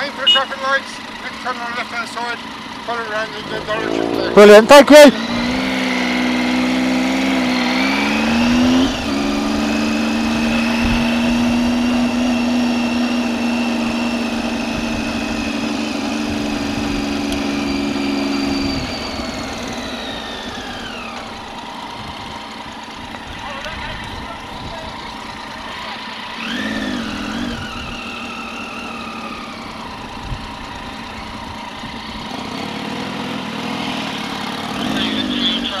Aim for the traffic lights, next turn on the left hand side, follow around the, the direction. Brilliant, thank you.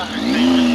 traffic.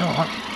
Right.